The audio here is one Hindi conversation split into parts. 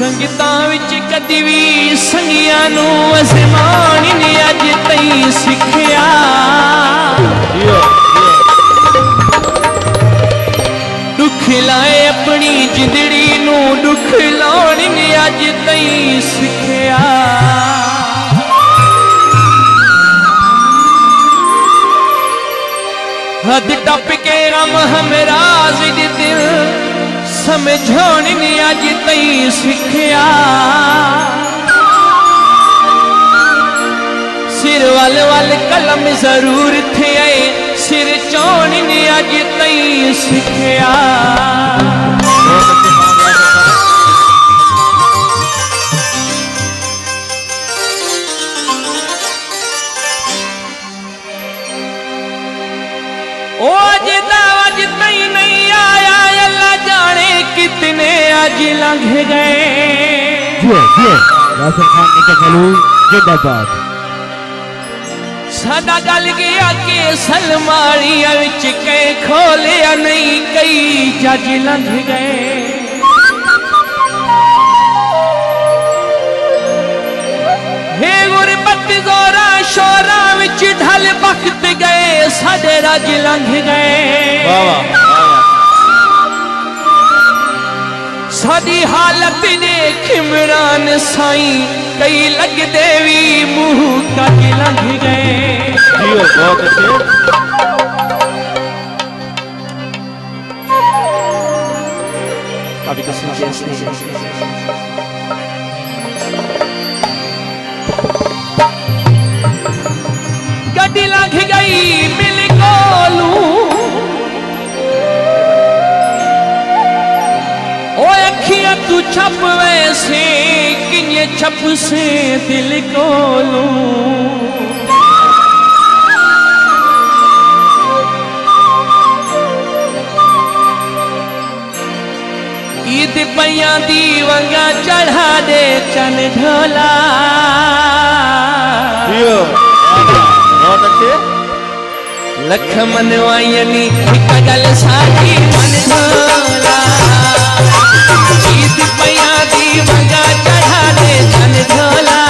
ਸੰਗਤਾਂ ਵਿੱਚ ਕਦੀ ਵੀ ਸੰਗੀਆਂ ਨੂੰ ਅਜ਼ਮਾਨ ਨੇ ਅੱਜ ਤਈ ਸਿੱਖਿਆ ਦੁੱਖ ਲਾਏ ਆਪਣੀ ਜਿੰਦੜੀ ਨੂੰ ਦੁੱਖ ਲਾਉਣ ਨੇ ਅੱਜ ਤਈ ਸਿੱਖਿਆ ਹੱਦ ਟੱਪ ਕੇ ਗਮ ਹਮਰਾਜ਼ ਦੇ ਦਿਲ समझाने अज तई सिखिया। सिर वल वल कलम ज़रूर थे आए सिर चाणने अज तई सिखिया। ओ अज तई नहीं आ आज लंघ गए जी जी यासिर खान निके खलू जिंदाबाद ਸਾਡਾ ਗੱਲ ਗਿਆ ਕਿ ਸਲਮਾਰੀਆਂ ਵਿੱਚ ਕੈ ਖੋਲਿਆ ਨਹੀਂ ਕਈ ਜੱਜ ਲੰਘ ਗਏ ਹੇ ਗੁਰਬਤ ਜ਼ੋਰਾ ਸ਼ੋਰਾ ਵਿੱਚ ਢਲ ਵਕਤ ਗਏ ਸਾਡੇ ਰਾਜ ਲੰਘ ਗਏ वाह वाह सादी हालत ने इमरान साई। कई लग देवी मुँह का लंघ गए। बहुत अभी तो गड्डी लग गई तू छप वैसे कि ये छप से दिल को लूँ? ईद पैया दी वंगा चढ़ा दे चन ढोला। लख मनवाइयनी हिकु गल साथी मन ढोला। दे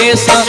फेसा